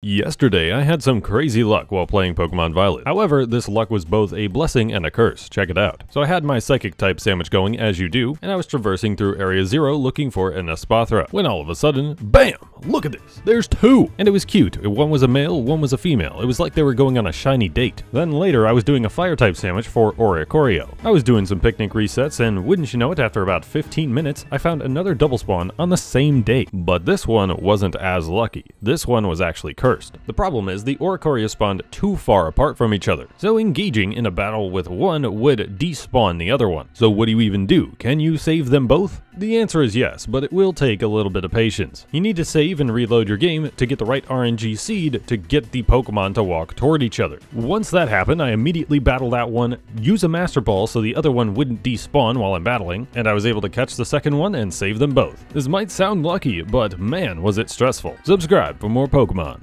Yesterday, I had some crazy luck while playing Pokemon Violet. However, this luck was both a blessing and a curse. Check it out. So I had my Psychic type sandwich going as you do, and I was traversing through Area Zero looking for an Espathra. When all of a sudden, BAM! Look at this! There's two! And it was cute. One was a male, one was a female. It was like they were going on a shiny date. Then later, I was doing a Fire type sandwich for Oricorio. I was doing some picnic resets, and wouldn't you know it, after about 15 minutes, I found another double spawn on the same date. But this one wasn't as lucky. This one was actually cursed cursed. The problem is the Oricorio spawned too far apart from each other, so engaging in a battle with one would despawn the other one. So what do you even do? Can you save them both? The answer is yes, but it will take a little bit of patience. You need to save and reload your game to get the right RNG seed to get the Pokemon to walk toward each other. Once that happened, I immediately battled that one, use a Master Ball so the other one wouldn't despawn while I'm battling, and I was able to catch the second one and save them both. This might sound lucky, but man was it stressful. Subscribe for more Pokemon.